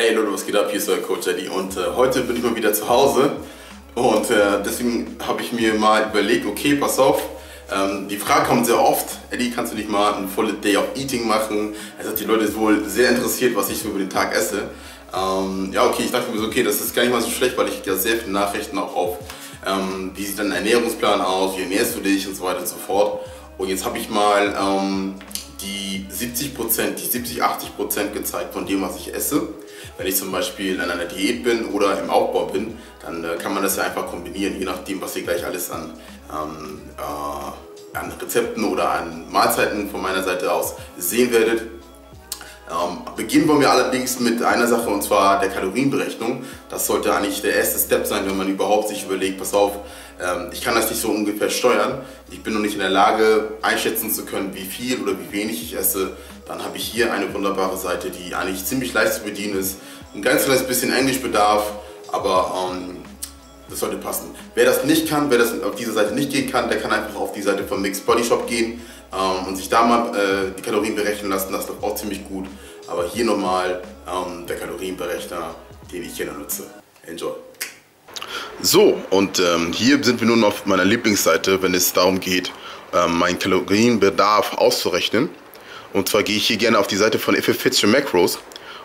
Hey Leute, was geht ab? Hier ist euer Coach Eddie und äh, heute bin ich mal wieder zu Hause und äh, deswegen habe ich mir mal überlegt, okay, pass auf, ähm, die Frage kommt sehr oft, Eddie, kannst du nicht mal ein volles Day of Eating machen? Also die Leute sind wohl sehr interessiert, was ich so über den Tag esse. Ähm, ja, okay, ich dachte mir so, okay, das ist gar nicht mal so schlecht, weil ich ja sehr viele Nachrichten auch auf, ähm, wie sieht dein Ernährungsplan aus, wie ernährst du dich und so weiter und so fort. Und jetzt habe ich mal ähm, die 70% die 70, 80% gezeigt von dem, was ich esse. Wenn ich zum Beispiel an einer Diät bin oder im Aufbau bin, dann äh, kann man das ja einfach kombinieren, je nachdem, was ihr gleich alles an, ähm, äh, an Rezepten oder an Mahlzeiten von meiner Seite aus sehen werdet. Ähm, beginnen wollen wir allerdings mit einer Sache und zwar der Kalorienberechnung. Das sollte eigentlich der erste Step sein, wenn man überhaupt sich überlegt, pass auf, ähm, ich kann das nicht so ungefähr steuern. Ich bin noch nicht in der Lage einschätzen zu können, wie viel oder wie wenig ich esse. Dann habe ich hier eine wunderbare Seite, die eigentlich ziemlich leicht zu bedienen ist. Ein ganz kleines bisschen Englisch bedarf, aber ähm, das sollte passen. Wer das nicht kann, wer das auf diese Seite nicht gehen kann, der kann einfach auf die Seite vom Mixed Body Shop gehen ähm, und sich da mal äh, die Kalorien berechnen lassen. Das läuft auch ziemlich gut. Aber hier nochmal ähm, der Kalorienberechner, den ich hier nutze. Enjoy! So, und ähm, hier sind wir nun auf meiner Lieblingsseite, wenn es darum geht, ähm, meinen Kalorienbedarf auszurechnen. Und zwar gehe ich hier gerne auf die Seite von Your Macros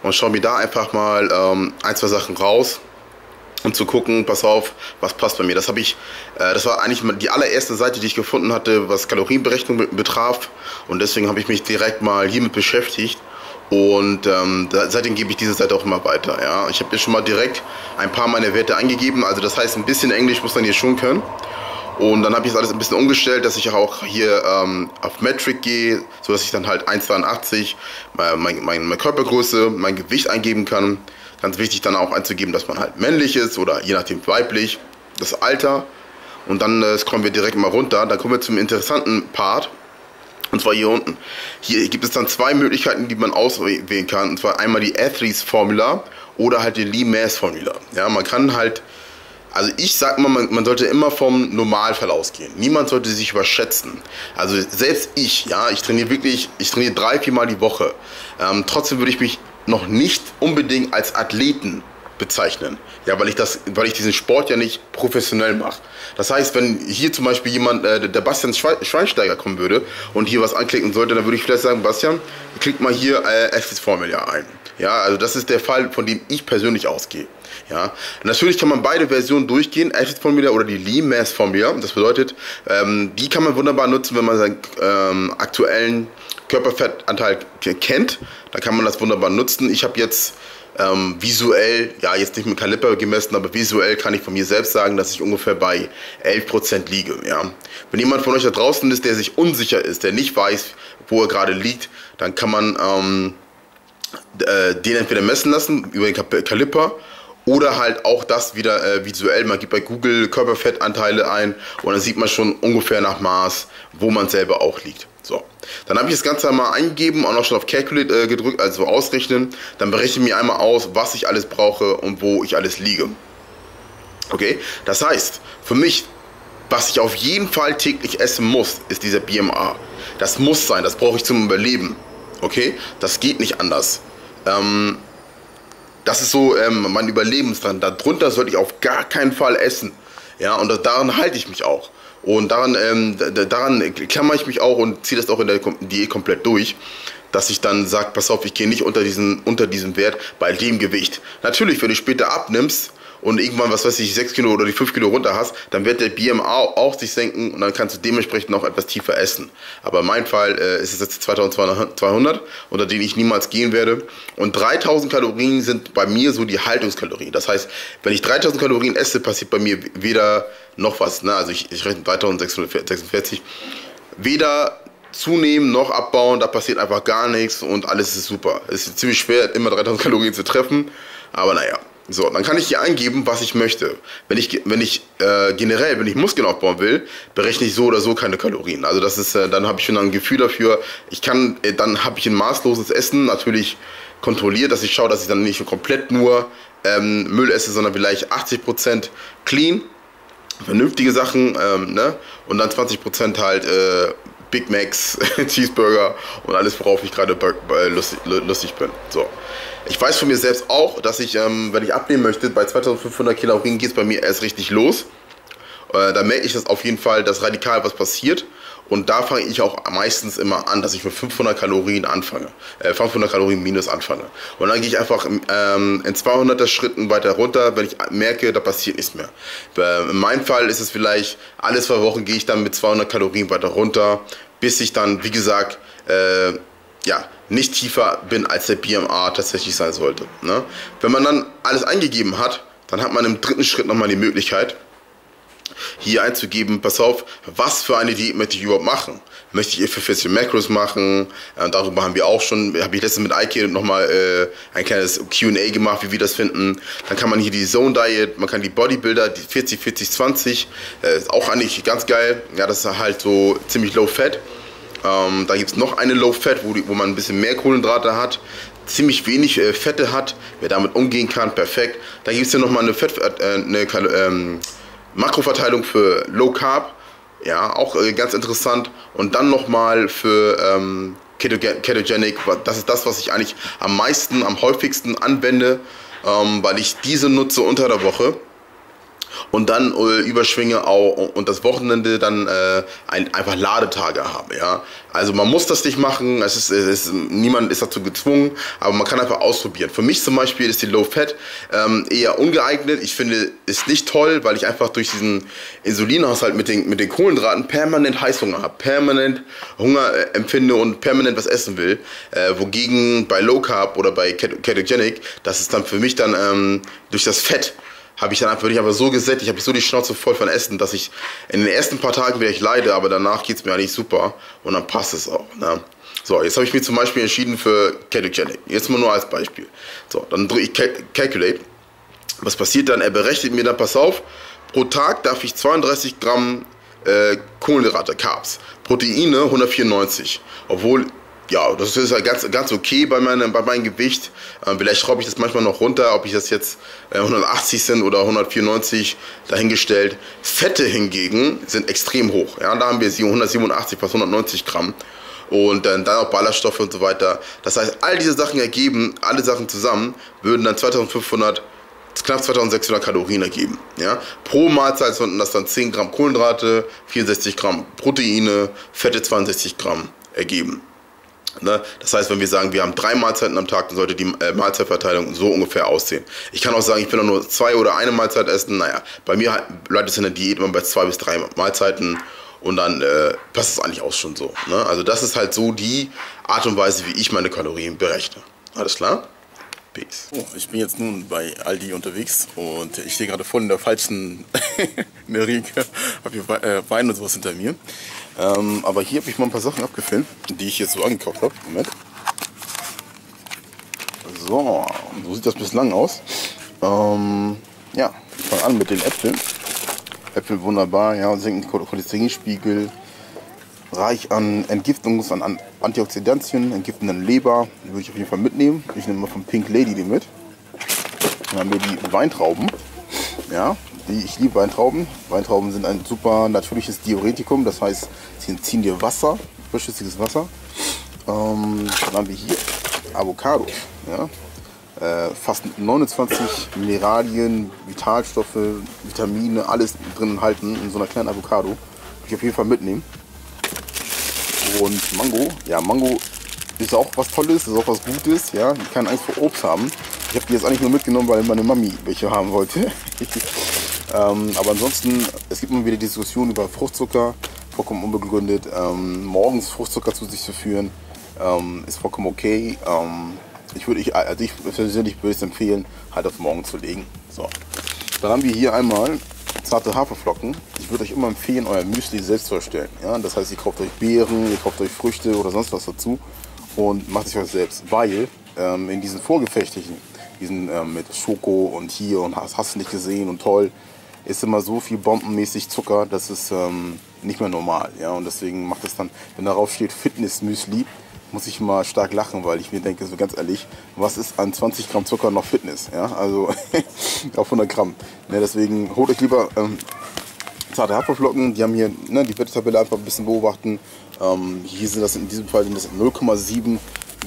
und schaue mir da einfach mal ähm, ein, zwei Sachen raus, um zu gucken, pass auf, was passt bei mir. Das habe ich, äh, das war eigentlich die allererste Seite, die ich gefunden hatte, was Kalorienberechnung betraf. Und deswegen habe ich mich direkt mal hiermit beschäftigt und ähm, da, seitdem gebe ich diese Seite auch immer weiter. Ja. Ich habe hier schon mal direkt ein paar meiner Werte eingegeben. Also das heißt, ein bisschen Englisch muss man hier schon können. Und dann habe ich das alles ein bisschen umgestellt, dass ich auch hier ähm, auf Metric gehe, sodass ich dann halt 1,82 äh, mein, mein, meine Körpergröße, mein Gewicht eingeben kann. Ganz wichtig dann auch einzugeben, dass man halt männlich ist oder je nachdem weiblich, das Alter. Und dann äh, scrollen wir direkt mal runter. Dann kommen wir zum interessanten Part. Und zwar hier unten. Hier gibt es dann zwei Möglichkeiten, die man auswählen kann. Und zwar einmal die Athletes Formula oder halt die Lee Mass Formula. Ja, man kann halt, also ich sag mal, man, man, sollte immer vom Normalfall ausgehen. Niemand sollte sich überschätzen. Also selbst ich, ja, ich trainiere wirklich, ich trainiere drei, viermal die Woche. Ähm, trotzdem würde ich mich noch nicht unbedingt als Athleten bezeichnen. Ja, weil ich das, weil ich diesen Sport ja nicht professionell mache. Das heißt, wenn hier zum Beispiel jemand, äh, der Bastian Schweinsteiger kommen würde und hier was anklicken sollte, dann würde ich vielleicht sagen, Bastian, klick mal hier äh, Access Formula ein. Ja, also das ist der Fall, von dem ich persönlich ausgehe. Ja, natürlich kann man beide Versionen durchgehen, Access Formula oder die Lean Mass Formula. Das bedeutet, ähm, die kann man wunderbar nutzen, wenn man seinen ähm, aktuellen Körperfettanteil kennt. Da kann man das wunderbar nutzen. Ich habe jetzt ähm, visuell, ja jetzt nicht mit Kaliber gemessen, aber visuell kann ich von mir selbst sagen, dass ich ungefähr bei 11% liege. Ja. Wenn jemand von euch da draußen ist, der sich unsicher ist, der nicht weiß, wo er gerade liegt, dann kann man ähm, äh, den entweder messen lassen über den Kaliper oder halt auch das wieder äh, visuell. Man gibt bei Google Körperfettanteile ein und dann sieht man schon ungefähr nach Maß, wo man selber auch liegt. So, dann habe ich das Ganze einmal eingegeben und auch schon auf Calculate äh, gedrückt, also ausrechnen. Dann berechne ich mir einmal aus, was ich alles brauche und wo ich alles liege. Okay, das heißt, für mich, was ich auf jeden Fall täglich essen muss, ist dieser BMA. Das muss sein, das brauche ich zum Überleben. Okay, das geht nicht anders. Ähm, das ist so ähm, mein Überlebensstand. Darunter sollte ich auf gar keinen Fall essen. Ja, und das, daran halte ich mich auch. Und daran, ähm, daran klammer ich mich auch und ziehe das auch in der Diät komplett durch, dass ich dann sage, pass auf, ich gehe nicht unter diesen, unter diesem Wert bei dem Gewicht. Natürlich, wenn du später abnimmst, und irgendwann, was weiß ich, 6 Kilo oder die 5 Kilo runter hast, dann wird der BMA auch sich senken und dann kannst du dementsprechend noch etwas tiefer essen. Aber in meinem Fall äh, ist es jetzt 2200, unter den ich niemals gehen werde. Und 3000 Kalorien sind bei mir so die Haltungskalorien. Das heißt, wenn ich 3000 Kalorien esse, passiert bei mir weder noch was. Ne? Also ich, ich rechne 3646. Weder zunehmen noch abbauen, da passiert einfach gar nichts und alles ist super. Es ist ziemlich schwer, immer 3000 Kalorien zu treffen, aber naja. So, dann kann ich hier eingeben, was ich möchte. Wenn ich, wenn ich äh, generell, wenn ich Muskeln aufbauen will, berechne ich so oder so keine Kalorien. Also das ist, äh, dann habe ich schon ein Gefühl dafür. Ich kann, äh, dann habe ich ein maßloses Essen natürlich kontrolliert, dass ich schaue, dass ich dann nicht komplett nur ähm, Müll esse, sondern vielleicht 80% clean, vernünftige Sachen, ähm, ne? Und dann 20% halt äh, Big Macs, Cheeseburger und alles, worauf ich gerade lustig, lustig bin. So. Ich weiß von mir selbst auch, dass ich, ähm, wenn ich abnehmen möchte, bei 2500 Kalorien geht es bei mir erst richtig los. Äh, da merke ich das auf jeden Fall, dass radikal was passiert. Und da fange ich auch meistens immer an, dass ich mit 500 Kalorien anfange, äh, 500 Kalorien minus anfange. Und dann gehe ich einfach ähm, in 200er Schritten weiter runter, wenn ich merke, da passiert nichts mehr. Äh, in meinem Fall ist es vielleicht, alle zwei Wochen gehe ich dann mit 200 Kalorien weiter runter, bis ich dann, wie gesagt, äh, ja, nicht tiefer bin, als der BMA tatsächlich sein sollte. Ne? Wenn man dann alles eingegeben hat, dann hat man im dritten Schritt nochmal die Möglichkeit, hier einzugeben, pass auf, was für eine Diät möchte ich überhaupt machen? Möchte ich F14 Macros machen? Äh, darüber haben wir auch schon, habe ich letztens mit Ike nochmal äh, ein kleines Q&A gemacht, wie wir das finden. Dann kann man hier die Zone Diet, man kann die Bodybuilder, die 40, 40, 20, äh, ist auch eigentlich ganz geil. Ja, das ist halt so ziemlich low fat. Ähm, da gibt es noch eine Low Fat, wo, die, wo man ein bisschen mehr Kohlenhydrate hat ziemlich wenig äh, Fette hat, wer damit umgehen kann, perfekt. Dann gibt es ja nochmal eine, Fett, äh, eine ähm, Makroverteilung für Low Carb, ja, auch äh, ganz interessant. Und dann nochmal für ähm, Ketogenic, das ist das, was ich eigentlich am meisten, am häufigsten anwende, ähm, weil ich diese nutze unter der Woche und dann äh, überschwinge auch und das Wochenende dann äh, ein, einfach Ladetage habe. Ja? Also man muss das nicht machen, es ist, es ist, niemand ist dazu gezwungen, aber man kann einfach ausprobieren. Für mich zum Beispiel ist die Low Fat ähm, eher ungeeignet. Ich finde es nicht toll, weil ich einfach durch diesen Insulinhaushalt mit den, mit den Kohlenhydraten permanent Heißhunger habe, permanent Hunger äh, empfinde und permanent was essen will. Äh, wogegen bei Low Carb oder bei Ketogenic, das ist dann für mich dann ähm, durch das Fett habe ich dann einfach, ich aber so gesättigt, habe ich so die Schnauze voll von Essen, dass ich in den ersten paar Tagen wieder ich leide, aber danach geht es mir eigentlich super und dann passt es auch. Ne? So, jetzt habe ich mich zum Beispiel entschieden für Ketogenic. Jetzt mal nur als Beispiel. So, dann drücke ich Calculate. Was passiert dann? Er berechnet mir dann, pass auf, pro Tag darf ich 32 Gramm äh, Kohlenhydrate, Carbs. Proteine 194. Obwohl ja, das ist ja ganz, ganz okay bei meinem, bei meinem Gewicht. Ähm, vielleicht schraube ich das manchmal noch runter, ob ich das jetzt äh, 180 sind oder 194 dahingestellt. Fette hingegen sind extrem hoch. Ja, da haben wir 187, fast 190 Gramm. Und dann, dann auch Ballaststoffe und so weiter. Das heißt, all diese Sachen ergeben, alle Sachen zusammen, würden dann 2500 knapp 2600 Kalorien ergeben. Ja? Pro Mahlzeit sollten das dann 10 Gramm Kohlenhydrate, 64 Gramm Proteine, Fette 62 Gramm ergeben. Ne? Das heißt, wenn wir sagen, wir haben drei Mahlzeiten am Tag, dann sollte die äh, Mahlzeitverteilung so ungefähr aussehen. Ich kann auch sagen, ich will nur zwei oder eine Mahlzeit essen. Naja, bei mir bleibt es in der Diät immer bei zwei bis drei Mahlzeiten und dann äh, passt es eigentlich auch schon so. Ne? Also das ist halt so die Art und Weise, wie ich meine Kalorien berechne. Alles klar? Peace. Oh, ich bin jetzt nun bei Aldi unterwegs und ich stehe gerade voll in der falschen Rieke. Habe hier Wein und sowas hinter mir. Ähm, aber hier habe ich mal ein paar Sachen abgefilmt, die ich jetzt so angekauft habe. Moment. So, so sieht das bislang aus. Ähm, ja, ich fange an mit den Äpfeln. Äpfel wunderbar, ja, senken Cholesterinspiegel, reich an Entgiftungs-, an Antioxidantien, entgiftenden Leber. Die würde ich auf jeden Fall mitnehmen. Ich nehme mal von Pink Lady die mit. Dann haben wir die Weintrauben. Ja, ich liebe Weintrauben. Weintrauben sind ein super natürliches Diuretikum, das heißt, sie ziehen dir Wasser, überschüssiges Wasser. Ähm, dann haben wir hier Avocados. Ja? Äh, fast 29 Mineralien, Vitalstoffe, Vitamine, alles drin halten in so einer kleinen Avocado. Würde ich auf jeden Fall mitnehmen. Und Mango, ja, Mango ist auch was Tolles, ist auch was Gutes. Ja, ich kann Angst vor Obst haben. Ich habe die jetzt eigentlich nur mitgenommen, weil meine Mami welche haben wollte. Ähm, aber ansonsten, es gibt immer wieder Diskussionen über Fruchtzucker, vollkommen unbegründet. Ähm, morgens Fruchtzucker zu sich zu führen, ähm, ist vollkommen okay. Ähm, ich würde, ich, also ich persönlich würde es empfehlen, halt auf morgen zu legen. So. Dann haben wir hier einmal zarte Haferflocken. Ich würde euch immer empfehlen, euer Müsli selbst zu erstellen. Ja? Das heißt, ihr kauft euch Beeren, ihr kauft euch Früchte oder sonst was dazu und macht es euch selbst. Weil ähm, in diesen vorgefechtlichen, diesen ähm, mit Schoko und hier und hast, hast du nicht gesehen und toll, ist immer so viel bombenmäßig Zucker, das ist ähm, nicht mehr normal. Ja? Und deswegen macht es dann, wenn darauf steht Fitness-Müsli, muss ich mal stark lachen, weil ich mir denke, so ganz ehrlich, was ist an 20 Gramm Zucker noch Fitness? Ja? Also auf 100 Gramm. Ne, deswegen holt euch lieber ähm, zarte Haferflocken, die haben hier ne, die Wettertabelle einfach ein bisschen beobachten. Ähm, hier sind das in diesem Fall 0,7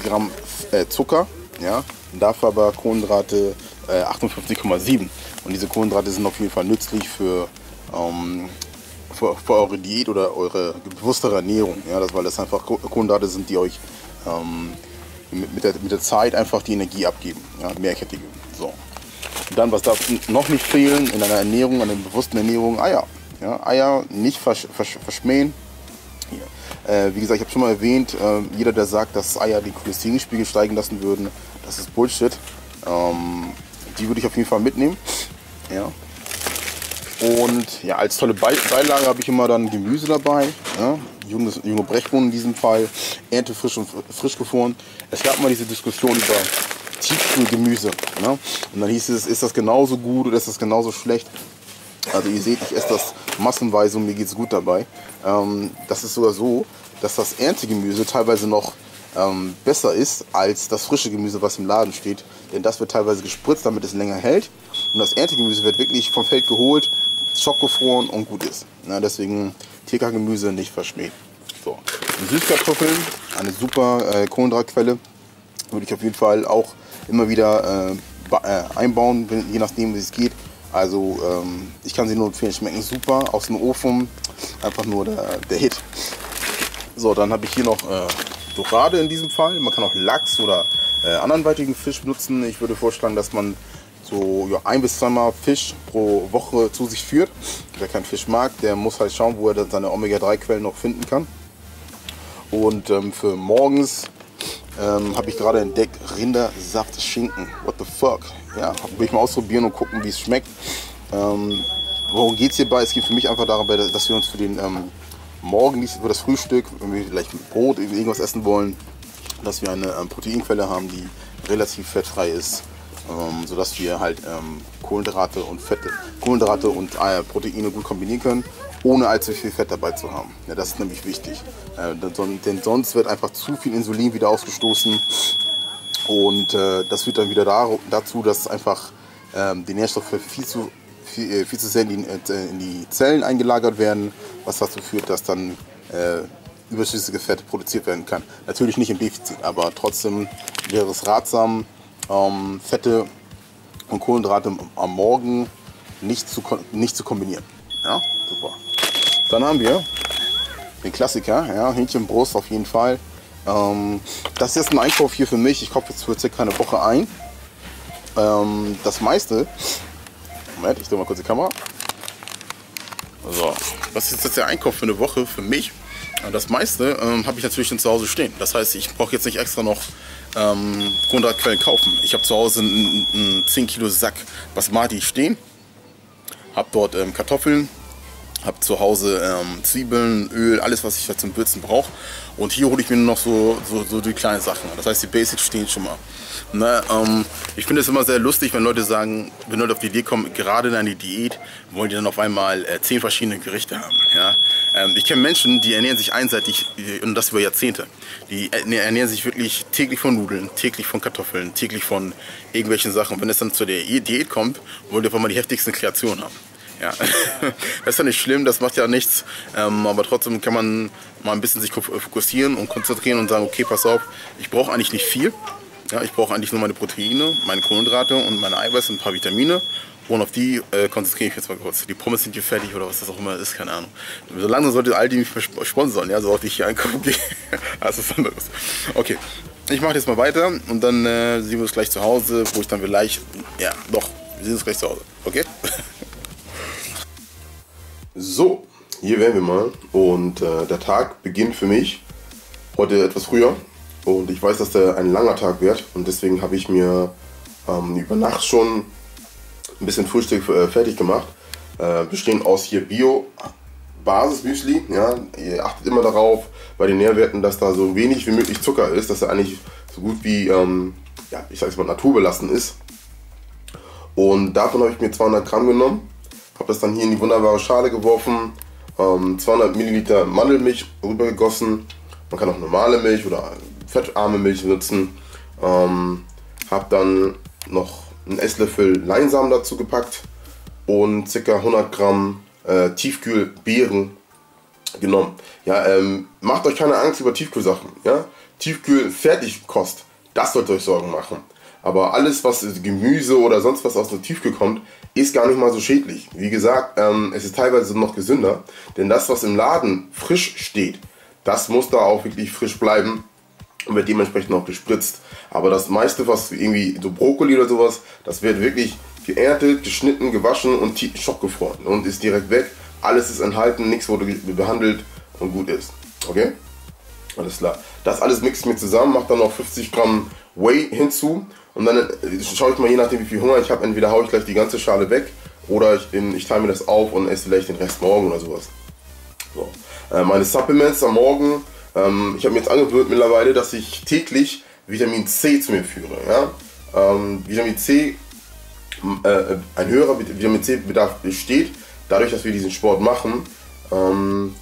Gramm äh, Zucker ja, dafür aber Kohlenhydrate äh, 58,7. Und diese Kohlenhydrate sind auf jeden Fall nützlich für, ähm, für, für, eure Diät oder eure bewusstere Ernährung. Ja, das, weil das einfach Kohlenhydrate sind, die euch ähm, mit, mit, der, mit der Zeit einfach die Energie abgeben, ja, mehrkettige. So. Und dann, was darf noch nicht fehlen in einer Ernährung, einer bewussten Ernährung? Eier. Ja, Eier nicht versch versch verschmähen. Äh, wie gesagt, ich habe schon mal erwähnt, äh, jeder, der sagt, dass Eier den Cholesterinspiegel steigen lassen würden, das ist Bullshit. Ähm, die würde ich auf jeden Fall mitnehmen. Ja. Und ja, als tolle Beilage habe ich immer dann Gemüse dabei. Ja. Junges, junge Brechbohnen in diesem Fall, erntefrisch und frisch gefroren. Es gab mal diese Diskussion über Tiefkühlgemüse. Ne? Und dann hieß es, ist das genauso gut oder ist das genauso schlecht? Also ihr seht, ich esse das massenweise und mir geht es gut dabei. Ähm, das ist sogar so, dass das Erntegemüse teilweise noch ähm, besser ist als das frische Gemüse, was im Laden steht. Denn das wird teilweise gespritzt, damit es länger hält. Und das Erntegemüse wird wirklich vom Feld geholt, schockgefroren und gut ist. Na, deswegen TK-Gemüse nicht verschmähen. So. Süßkartoffeln, eine super äh, Kohlenhydratquelle. Würde ich auf jeden Fall auch immer wieder äh, äh, einbauen, je nachdem wie es geht. Also ähm, ich kann sie nur empfehlen, schmecken super aus dem Ofen, einfach nur der, der Hit. So, dann habe ich hier noch äh, Dorade in diesem Fall. Man kann auch Lachs oder äh, anderweitigen Fisch benutzen. Ich würde vorschlagen, dass man so ja, ein bis zweimal Fisch pro Woche zu sich führt. Wer keinen Fisch mag, der muss halt schauen, wo er dann seine Omega-3-Quellen noch finden kann. Und ähm, für morgens ähm, habe ich gerade entdeckt, Rindersaft Schinken. What the fuck? Ja, will ich mal ausprobieren und gucken, wie es schmeckt. Ähm, worum geht es hierbei? Es geht für mich einfach darum, dass wir uns für den ähm, Morgen, für das Frühstück, wenn wir vielleicht Brot irgendwas essen wollen, dass wir eine ähm, Proteinquelle haben, die relativ fettfrei ist, ähm, sodass wir halt ähm, Kohlenhydrate und Fette, Kohlenhydrate und äh, Proteine gut kombinieren können ohne allzu viel Fett dabei zu haben. Ja, das ist nämlich wichtig. Äh, denn sonst wird einfach zu viel Insulin wieder ausgestoßen und äh, das führt dann wieder dazu, dass einfach ähm, die Nährstoffe viel zu, viel, äh, viel zu sehr in die, äh, in die, Zellen eingelagert werden, was dazu führt, dass dann äh, überschüssige Fett produziert werden kann. Natürlich nicht im Defizit, aber trotzdem wäre es ratsam, ähm, Fette und Kohlenhydrate am Morgen nicht zu, nicht zu kombinieren. Ja, super. Dann haben wir den Klassiker, ja, Hähnchenbrust auf jeden Fall. Ähm, das ist jetzt ein Einkauf hier für mich. Ich kaufe jetzt für circa eine Woche ein. Ähm, das meiste, Moment, ich drehe mal kurz die Kamera. So, das ist jetzt der Einkauf für eine Woche für mich. Das meiste ähm, habe ich natürlich schon zu Hause stehen. Das heißt, ich brauche jetzt nicht extra noch ähm, Kohlenhydratquellen kaufen. Ich habe zu Hause einen, einen 10 Kilo Sack Basmati stehen. Habe dort ähm, Kartoffeln, habe zu Hause ähm, Zwiebeln, Öl, alles was ich zum Würzen brauche. Und hier hole ich mir noch so, so, so, die kleinen Sachen. Das heißt, die Basics stehen schon mal. Ne, ähm, ich finde es immer sehr lustig, wenn Leute sagen, wenn Leute auf die Idee kommen, gerade in eine Diät, wollen die dann auf einmal äh, zehn verschiedene Gerichte haben. Ja? Ähm, ich kenne Menschen, die ernähren sich einseitig äh, und das über Jahrzehnte. Die ernähren sich wirklich täglich von Nudeln, täglich von Kartoffeln, täglich von irgendwelchen Sachen. wenn es dann zu der Diät kommt, wollen die auf einmal die heftigsten Kreationen haben. Ja, das ist ja nicht schlimm, das macht ja nichts. Ähm, aber trotzdem kann man mal ein bisschen sich fokussieren und konzentrieren und sagen, okay, pass auf, ich brauche eigentlich nicht viel. Ja, ich brauche eigentlich nur meine Proteine, meine Kohlenhydrate und meine Eiweiß und ein paar Vitamine. Und auf die äh, konzentriere ich jetzt mal kurz. Die Pommes sind hier fertig oder was das auch immer ist, keine Ahnung. So langsam sollte Aldi mich sponsern, ja, so ich hier einkaufen gehe. das ist anderes. Okay, ich mache jetzt mal weiter und dann äh, sehen wir uns gleich zu Hause, wo ich dann vielleicht, ja, doch, wir sehen uns gleich zu Hause, So, hier wären wir mal und äh, der Tag beginnt für mich heute etwas früher und ich weiß, dass der ein langer Tag wird und deswegen habe ich mir ähm, über Nacht schon ein bisschen Frühstück äh, fertig gemacht. Äh, bestehen aus hier Bio Basismüsli. Ja, ihr achtet immer darauf bei den Nährwerten, dass da so wenig wie möglich Zucker ist, dass er eigentlich so gut wie, ähm, ja, ich sage es mal, naturbelassen ist. Und davon habe ich mir 200 Gramm genommen habe das dann hier in die wunderbare Schale geworfen, ähm, 200 Milliliter Mandelmilch rübergegossen. Man kann auch normale Milch oder fettarme Milch nutzen. Ähm, habe dann noch einen Esslöffel Leinsamen dazu gepackt und ca. 100 Gramm äh, Tiefkühlbeeren genommen. Ja, ähm, macht euch keine Angst über Tiefkühlsachen. Ja? Tiefkühl-Fertigkost Das sollte euch Sorgen machen. Aber alles, was Gemüse oder sonst was aus der Tiefkühl kommt, ist gar nicht mal so schädlich. Wie gesagt, ähm, es ist teilweise noch gesünder, denn das, was im Laden frisch steht, das muss da auch wirklich frisch bleiben und wird dementsprechend auch gespritzt. Aber das meiste, was irgendwie so Brokkoli oder sowas, das wird wirklich geerntet, geschnitten, gewaschen und schockgefroren und ist direkt weg. Alles ist enthalten, nichts wurde behandelt und gut ist. Okay? Alles klar. Das alles ich mir zusammen, mache dann noch 50 Gramm Whey hinzu und dann äh, schaue ich mal je nachdem wie viel Hunger ich habe, entweder haue ich gleich die ganze Schale weg oder ich, ich teile mir das auf und esse vielleicht den Rest morgen oder sowas. So. Äh, meine Supplements am Morgen, ähm, ich habe mir jetzt angewöhnt mittlerweile, dass ich täglich Vitamin C zu mir führe. Ja? Ähm, Vitamin C, äh, ein höherer Vitamin C-Bedarf besteht, dadurch, dass wir diesen Sport machen. Ähm,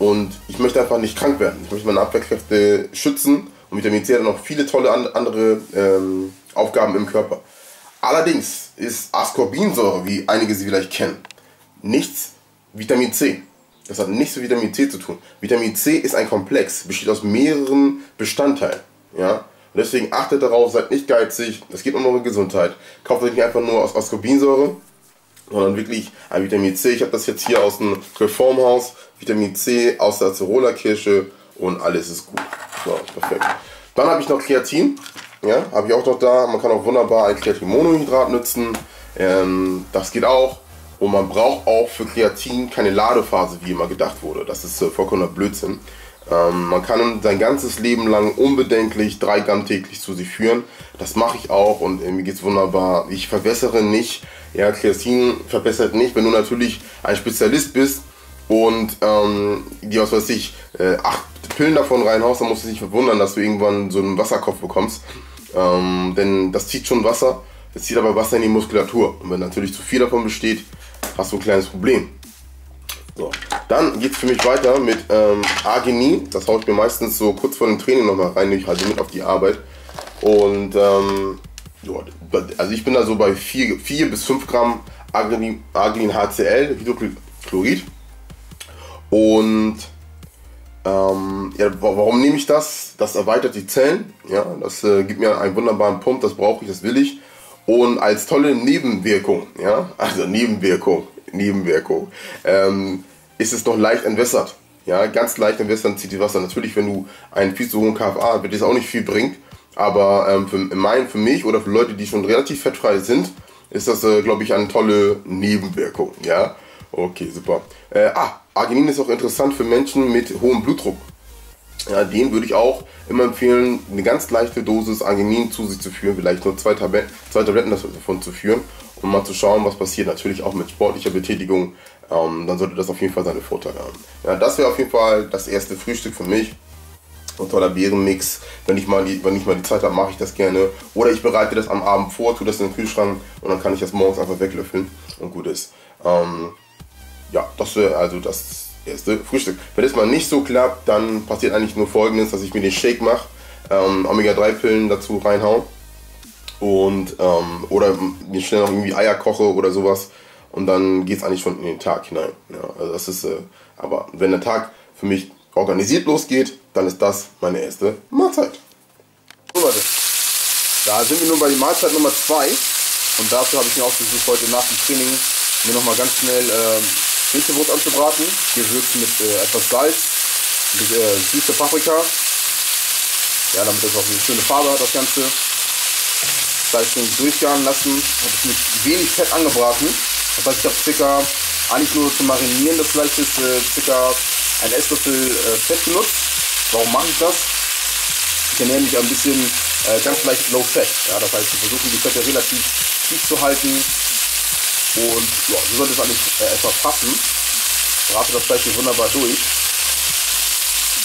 und ich möchte einfach nicht krank werden. Ich möchte meine Abwehrkräfte schützen und Vitamin C hat noch viele tolle andere ähm, Aufgaben im Körper. Allerdings ist Ascorbinsäure, wie einige sie vielleicht kennen, nichts Vitamin C. Das hat nichts mit Vitamin C zu tun. Vitamin C ist ein Komplex, besteht aus mehreren Bestandteilen. Ja? Und deswegen achtet darauf, seid nicht geizig, es geht um eure Gesundheit. Kauft euch nicht einfach nur aus Ascorbinsäure, sondern wirklich ein Vitamin C. Ich habe das jetzt hier aus dem Reformhaus. Vitamin C aus der Acerola-Kirsche und alles ist gut. So, perfekt. Dann habe ich noch Kreatin. Ja, habe ich auch noch da. Man kann auch wunderbar ein Kreatinmonohydrat nutzen. Ähm, das geht auch. Und man braucht auch für Kreatin keine Ladephase, wie immer gedacht wurde. Das ist äh, vollkommener Blödsinn. Ähm, man kann sein ganzes Leben lang unbedenklich drei Gramm täglich zu sich führen. Das mache ich auch und äh, mir geht es wunderbar. Ich verbessere nicht. Ja, Kreatin verbessert nicht. Wenn du natürlich ein Spezialist bist und ähm, die aus was ich äh, acht Pillen davon reinhaust, dann musst du dich verwundern, dass du irgendwann so einen Wasserkopf bekommst. Ähm, denn das zieht schon Wasser, es zieht aber Wasser in die Muskulatur. Und wenn natürlich zu viel davon besteht, hast du ein kleines Problem. So. Dann geht es für mich weiter mit ähm, Arginin. Das haue ich mir meistens so kurz vor dem Training nochmal rein, ich halte mit auf die Arbeit. Und ähm, ja, also ich bin da so bei 4, 4 bis 5 Gramm Arginin, Arginin HCl, Hydrochlorid. Und ähm, ja, warum nehme ich das? Das erweitert die Zellen. Ja, das äh, gibt mir einen wunderbaren Pump, das brauche ich, das will ich. Und als tolle Nebenwirkung, ja, also Nebenwirkung, Nebenwirkung, ähm, ist es noch leicht entwässert. Ja, ganz leicht entwässern zieht die Wasser. Natürlich, wenn du einen viel zu hohen KFA wird das auch nicht viel bringen. Aber ähm, für, mein, für mich oder für Leute, die schon relativ fettfrei sind, ist das, äh, glaube ich, eine tolle Nebenwirkung. Ja, okay, super. Äh, ah, Arginin ist auch interessant für Menschen mit hohem Blutdruck. Ja, den würde ich auch immer empfehlen, eine ganz leichte Dosis Arginin zu sich zu führen, vielleicht nur zwei, Tablet zwei Tabletten davon zu führen, um mal zu schauen, was passiert. Natürlich auch mit sportlicher Betätigung, ähm, dann sollte das auf jeden Fall seine Vorteile haben. Ja, das wäre auf jeden Fall das erste Frühstück für mich. Ein toller Beerenmix. Wenn ich mal die, wenn ich mal die Zeit habe, mache ich das gerne. Oder ich bereite das am Abend vor, tue das in den Kühlschrank und dann kann ich das morgens einfach weglöffeln und gut ist. Ähm, ja, das wäre also das erste Frühstück. Wenn es mal nicht so klappt, dann passiert eigentlich nur folgendes, dass ich mir den Shake mache, ähm, Omega-3-Pillen dazu reinhauen und ähm, oder mir schnell noch irgendwie Eier koche oder sowas und dann geht es eigentlich schon in den Tag hinein. Ja, also das ist, äh, aber wenn der Tag für mich organisiert losgeht, dann ist das meine erste Mahlzeit. So Leute, da sind wir nun bei der Mahlzeit Nummer 2 und dafür habe ich mir ausgesucht, heute nach dem Training mir nochmal ganz schnell äh, Hähnchenbrot anzubraten. Gewürzt mit äh, etwas Salz, mit, äh, süße Paprika. Ja, damit es auch eine schöne Farbe hat, das Ganze. Fleisch schön durchgaren lassen. Habe ich mit wenig Fett angebraten. Das heißt, ich habe circa, eigentlich nur zum Marinieren des Fleisches, äh, circa ein Esslöffel äh, Fett benutzt. Warum mache ich das? Ich ernähre mich ein bisschen äh, ganz leicht low fat. Ja, das heißt, wir versuchen die Fette relativ tief zu halten, und ja, so sollte es eigentlich äh, etwas passen. Rate das gleich hier wunderbar durch.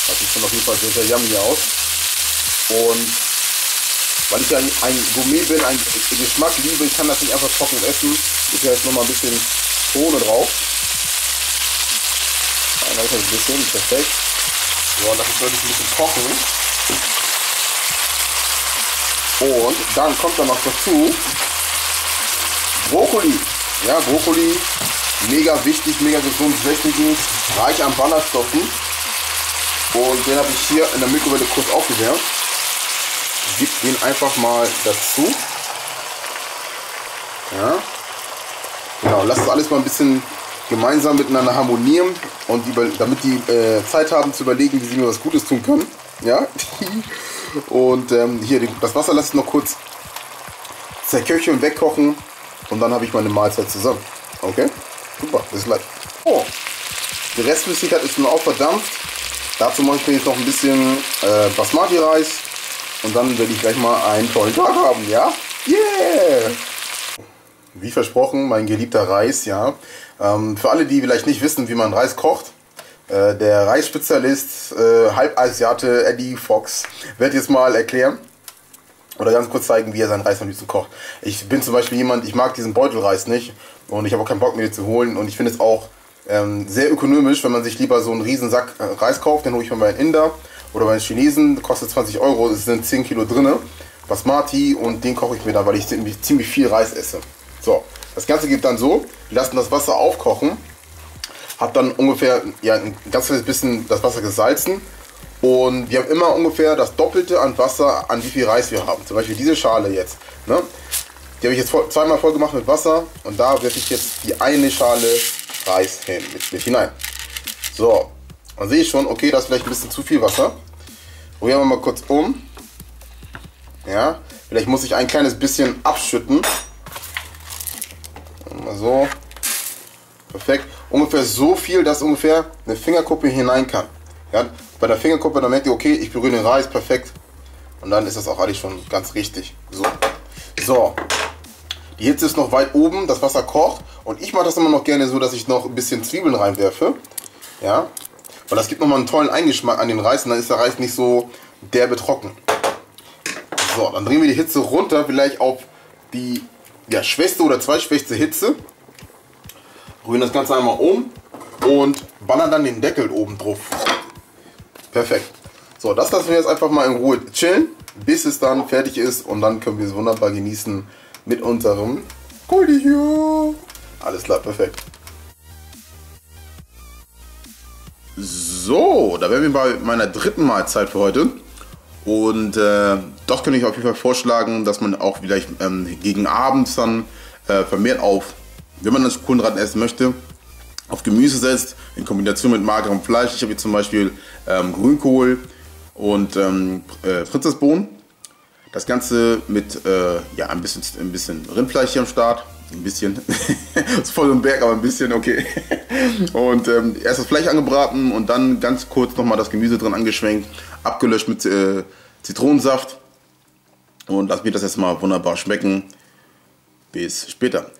Das sieht schon auf jeden Fall sehr, sehr yummy aus. Und weil ich ein, ein Gourmet bin, ein Geschmack liebe, ich kann das nicht einfach trocken essen. Ich habe jetzt nochmal ein bisschen Zone drauf. Ein bisschen, perfekt. So, und das ist wirklich ein bisschen kochen. Und dann kommt da noch dazu Brokkoli. Ja, Brokkoli, mega wichtig, mega gesund, sättigend, reich an Ballaststoffen. Und den habe ich hier in der Mikrowelle kurz aufgewärmt. gebe den einfach mal dazu. Ja. Genau, lasst es alles mal ein bisschen gemeinsam miteinander harmonieren und damit die äh, Zeit haben zu überlegen, wie sie mir was Gutes tun können. Ja. Und ähm, hier das Wasser lasse ich noch kurz zerköcheln, wegkochen und dann habe ich meine Mahlzeit zusammen. Okay? Super, bis gleich. Oh, die Restflüssigkeit ist nun auch verdampft. Dazu mache ich mir jetzt noch ein bisschen äh, Basmati-Reis und dann werde ich gleich mal einen tollen Tag haben, ja? Yeah! Wie versprochen, mein geliebter Reis, ja. Ähm, für alle, die vielleicht nicht wissen, wie man Reis kocht, äh, der Reisspezialist, äh, Halbasiate Eddie Fox, wird jetzt mal erklären oder ganz kurz zeigen, wie er seinen Reis am liebsten kocht. Ich bin zum Beispiel jemand, ich mag diesen Beutelreis nicht und ich habe auch keinen Bock mir den zu holen und ich finde es auch ähm, sehr ökonomisch, wenn man sich lieber so einen riesen Sack äh, Reis kauft, dann hole ich mir meinen Inder oder meinen Chinesen, kostet 20 Euro, es sind 10 Kilo drin, Basmati und den koche ich mir dann, weil ich ziemlich, viel Reis esse. So, das Ganze geht dann so, wir lassen das Wasser aufkochen, habe dann ungefähr ja, ein ganz kleines bisschen das Wasser gesalzen und wir haben immer ungefähr das Doppelte an Wasser, an wie viel Reis wir haben. Zum Beispiel diese Schale jetzt. Ne? Die habe ich jetzt voll, zweimal voll gemacht mit Wasser und da werfe ich jetzt die eine Schale Reis hin, mit, mit hinein. So, dann sehe ich schon, okay, das ist vielleicht ein bisschen zu viel Wasser. Rühren wir mal kurz um. Ja, vielleicht muss ich ein kleines bisschen abschütten. Mal so. Perfekt. Ungefähr so viel, dass ungefähr eine Fingerkuppe hinein kann. Ja, bei der Fingerkuppe, dann merkt ihr, okay, ich berühre den Reis perfekt. Und dann ist das auch eigentlich schon ganz richtig. So. So. Die Hitze ist noch weit oben, das Wasser kocht. Und ich mache das immer noch gerne so, dass ich noch ein bisschen Zwiebeln reinwerfe. Ja. Weil das gibt nochmal einen tollen Eingeschmack an den Reis und dann ist der Reis nicht so derbe trocken. So, dann drehen wir die Hitze runter, vielleicht auf die ja, schwächste oder zweitschwächste Hitze. Rühren das Ganze einmal um und ballern dann den Deckel oben drauf. Perfekt. So, das lassen wir jetzt einfach mal in Ruhe chillen, bis es dann fertig ist und dann können wir es wunderbar genießen mit unserem Kohldicho. Alles klar, perfekt. So, da wären wir bei meiner dritten Mahlzeit für heute. Und äh, das könnte ich auf jeden Fall vorschlagen, dass man auch vielleicht ähm, gegen Abend dann äh, vermehrt auf, wenn man das Kohlenhydraten essen möchte, auf Gemüse setzt, in Kombination mit magerem Fleisch. Ich habe hier zum Beispiel ähm, Grünkohl und ähm, äh, Prinzessbohnen. Das Ganze mit äh, ja, ein, bisschen, ein bisschen Rindfleisch hier am Start. Ein bisschen. ist voll im Berg, aber ein bisschen, okay. und ähm, erst das Fleisch angebraten und dann ganz kurz nochmal das Gemüse drin angeschwenkt, abgelöscht mit äh, Zitronensaft. Und lass mir das jetzt mal wunderbar schmecken. Bis später.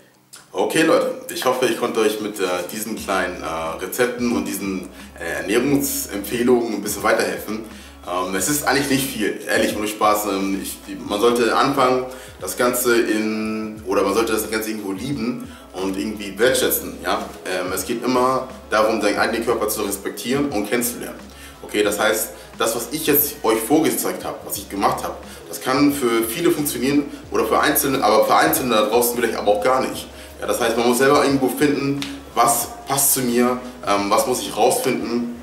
Okay Leute, ich hoffe, ich konnte euch mit äh, diesen kleinen äh, Rezepten und diesen äh, Ernährungsempfehlungen ein bisschen weiterhelfen. Ähm, es ist eigentlich nicht viel, ehrlich, ohne Spaß. Ähm, ich, man sollte anfangen, das Ganze in, oder man sollte das Ganze irgendwo lieben und irgendwie wertschätzen. Ja? Ähm, es geht immer darum, seinen eigenen Körper zu respektieren und kennenzulernen. Okay, das heißt, das, was ich jetzt euch vorgezeigt habe, was ich gemacht habe, das kann für viele funktionieren oder für Einzelne, aber für Einzelne da draußen vielleicht aber auch gar nicht. Ja, das heißt, man muss selber irgendwo finden, was passt zu mir, ähm, was muss ich rausfinden,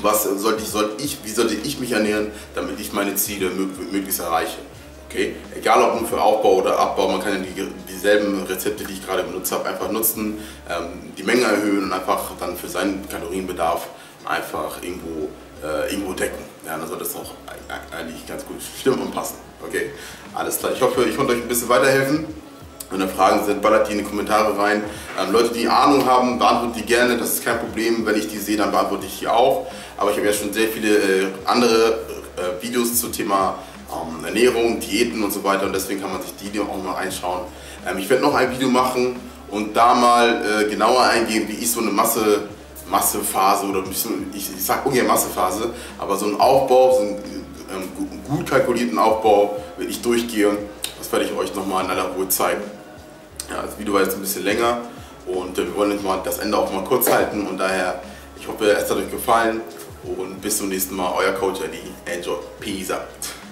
was sollte ich, sollte ich, wie sollte ich mich ernähren, damit ich meine Ziele möglichst erreiche. Okay? Egal ob nur für Aufbau oder Abbau, man kann ja die, dieselben Rezepte, die ich gerade benutzt habe, einfach nutzen, ähm, die Menge erhöhen und einfach dann für seinen Kalorienbedarf einfach irgendwo, äh, irgendwo decken. Ja, dann sollte das auch eigentlich ganz gut stimmen und passen. Okay, alles klar. Ich hoffe, ich konnte euch ein bisschen weiterhelfen. Wenn da Fragen sind, ballert die in die Kommentare rein. Ähm, Leute, die Ahnung haben, beantworten die gerne. Das ist kein Problem. Wenn ich die sehe, dann beantworte ich die auch. Aber ich habe ja schon sehr viele äh, andere äh, Videos zum Thema ähm, Ernährung, Diäten und so weiter. Und deswegen kann man sich die auch mal einschauen. Ähm, ich werde noch ein Video machen und da mal äh, genauer eingehen, wie ich so eine Masse, Massephase oder ein bisschen, ich, ich sag ungern Massephase, aber so einen Aufbau, so einen ähm, gut kalkulierten Aufbau, wenn ich durchgehe. Das werde ich euch nochmal in aller Ruhe zeigen. Ja, das Video war jetzt ein bisschen länger und äh, wir wollen mal das Ende auch mal kurz halten und daher, ich hoffe, es hat euch gefallen und bis zum nächsten Mal, euer Coach Eddie. Enjoy. Peace out.